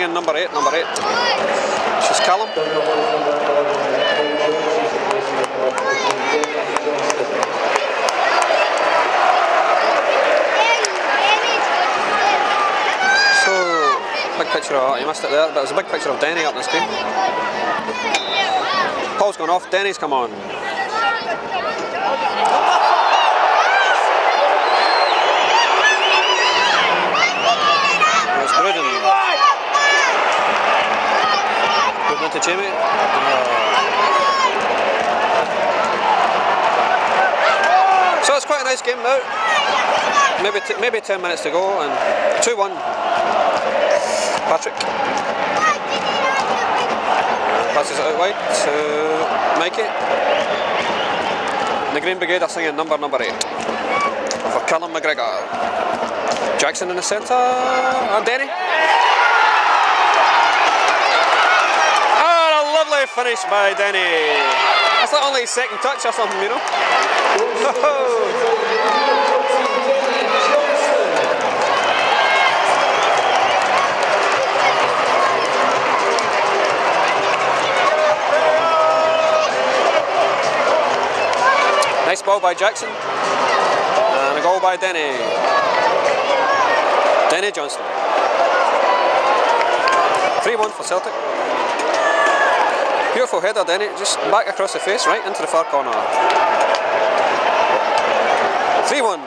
number eight, number eight. She's Callum. So, big picture of, you missed it there, but there's a big picture of Denny up on the screen. Paul's gone off, Denny's come on. Jamie. Uh, so it's quite a nice game now. Maybe maybe 10 minutes to go and 2-1. Patrick passes it out wide to Mikey. The Green Brigade are singing number number 8 for Callum McGregor. Jackson in the centre and Denny. And a lovely finish by Denny. That's like only second touch or something, you know. Nice ball by Jackson. And a goal by Denny. Denny Johnstone. 3 1 for Celtic. Beautiful header, Denny. Just back across the face, right into the far corner. 3 1.